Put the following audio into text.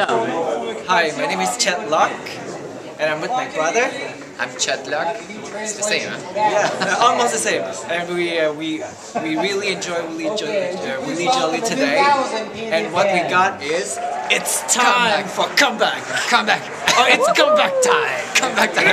Hi, my name is Chet Lock, and I'm with my brother. I'm Chetlock. It's the same, huh? Yeah, almost the same. And we uh, we we really enjoy Willie Jolley, uh, Willie Jolley today. And what we got is it's time Comeback. for comeback. comeback. Oh, it's comeback time. comeback time.